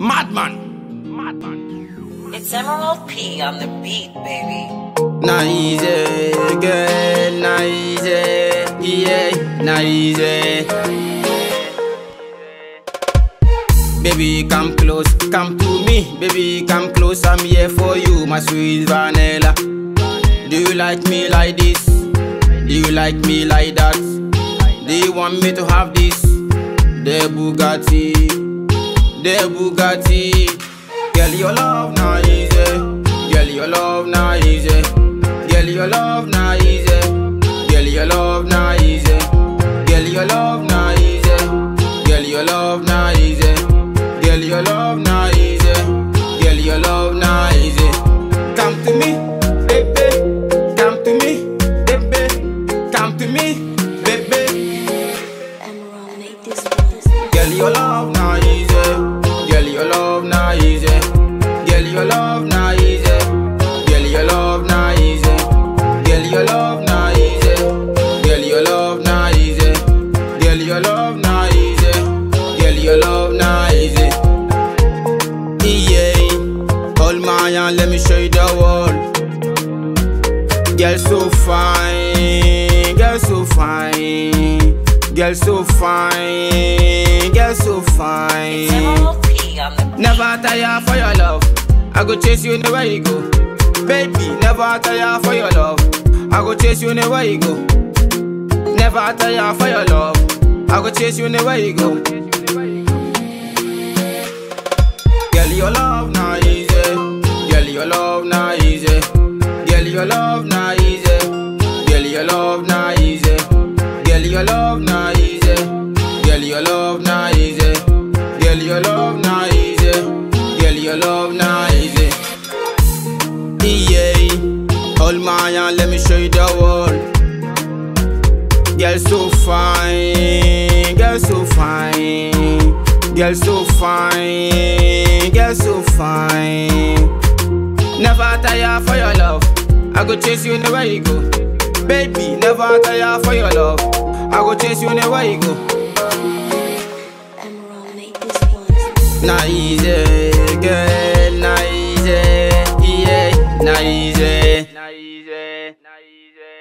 Madman. It's Emerald P on the beat, baby. Nah eh, easy, girl, nah eh, yeah, nah eh. easy. Baby, come close, come to me. Baby, come close, I'm here for you, my sweet vanilla. Do you like me like this? Do you like me like that? Do you want me to have this? The Bugatti, the Bugatti. Girl, your love not easy. Girl, your love not easy. Girl, your love not easy. Girl, your love not easy. Girl, your love not easy. Girl, your love not easy. Girl, your love not easy. Girl, your love not easy. Come to me, baby. Come to me, baby. Come to me, love not easy. Yeah, hold my hand, let me show you the world. Girl so fine, girl so fine, girl so fine, girl so fine. Emerald P on the beat. Never tire for your love. I go chase you anywhere you go. Baby, never tire for your love. I go chase you anywhere you go. Never tire for your love. I go chase you anywhere you go. Your love not easy. Girl, your love not easy. Girl, your love not easy. Girl, your love not easy. Girl, your love not easy. Girl, your love not easy. Yeah, hold my hand, let me show you the world. Girl so fine, girl so fine, girl so fine, girl so fine. Never tire for your love. I go chase you anywhere you go. Baby, never tire for your love. I go chase you anywhere you go. Nah easy, girl, nah easy, yeah, nah easy, nah easy, nah easy.